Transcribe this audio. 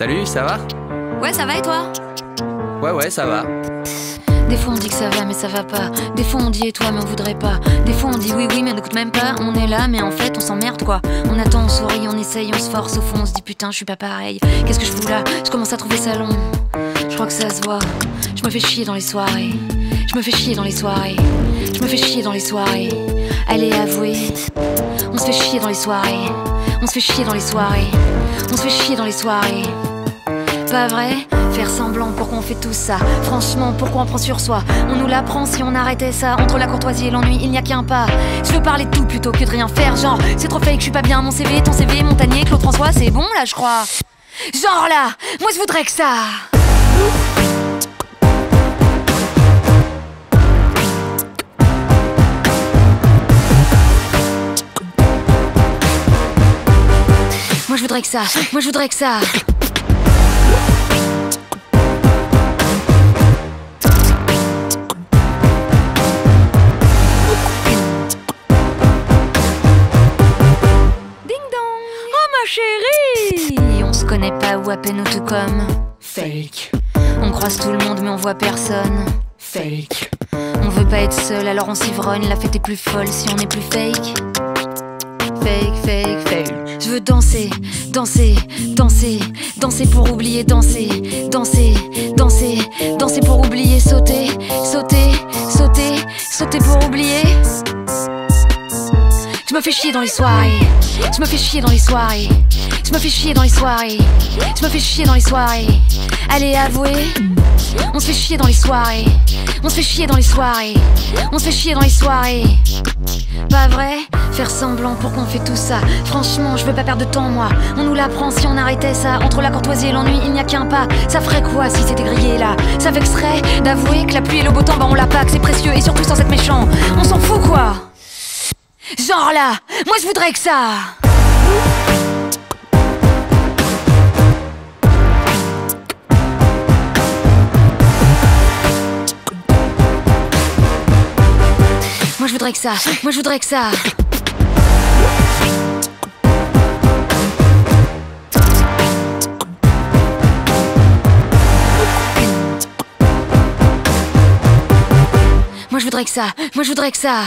Salut, ça va Ouais, ça va et toi Ouais, ouais, ça va. Des fois on dit que ça va mais ça va pas. Des fois on dit et toi mais on voudrait pas. Des fois on dit oui oui mais on n'écoute même pas. On est là mais en fait on s'emmerde quoi. On attend, on sourit, on essaye, on se force. Au fond on se dit putain je suis pas pareil. Qu'est-ce que je fous là Je commence à trouver ça long. Je crois que ça se voit. Je me fais chier dans les soirées. Je me fais chier dans les soirées. Je me fais chier dans les soirées. Allez avouer. On se fait chier dans les soirées. On se fait chier dans les soirées. On se fait chier dans les soirées. Pas vrai Faire semblant pour qu'on fait tout ça. Franchement, pourquoi on prend sur soi? On nous l'apprend si on arrêtait ça. Entre la courtoisie et l'ennui, il n'y a qu'un pas. Je veux parler de tout plutôt que de rien faire. Genre, c'est trop fake, je suis pas bien. Mon CV, ton CV, Montagnier, Claude François, c'est bon là, je crois. Genre là, moi je voudrais que ça. Moi je voudrais que ça. Moi je voudrais que ça. Connaît pas ou à peine ou tout comme. Fake, On croise tout le monde mais on voit personne. Fake. On veut pas être seul alors on s'ivrogne. La fête est plus folle si on est plus fake. Fake, fake, fake. Je veux danser, danser, danser. Danser pour oublier, danser Danser, danser, danser pour oublier Sauter, sauter, sauter, sauter pour oublier je me fais chier dans les soirées. Je me fais chier dans les soirées. Je me fais chier dans les soirées. Je me fais chier dans les soirées. Allez, avouez. On se fait chier dans les soirées. On se fait chier dans les soirées. On se fait chier dans les soirées. Pas vrai? Faire semblant pour qu'on fait tout ça. Franchement, je veux pas perdre de temps, moi. On nous l'apprend si on arrêtait ça. Entre la courtoisie et l'ennui, il n'y a qu'un pas. Ça ferait quoi si c'était grillé là? Ça vexerait d'avouer que la pluie et le beau temps, bah on l'a pas, que c'est précieux et surtout sans être méchant. On s'en fout quoi Genre là, moi je voudrais que ça. Moi je voudrais que ça. Moi je voudrais que ça. Moi je voudrais que ça. Moi je voudrais que ça.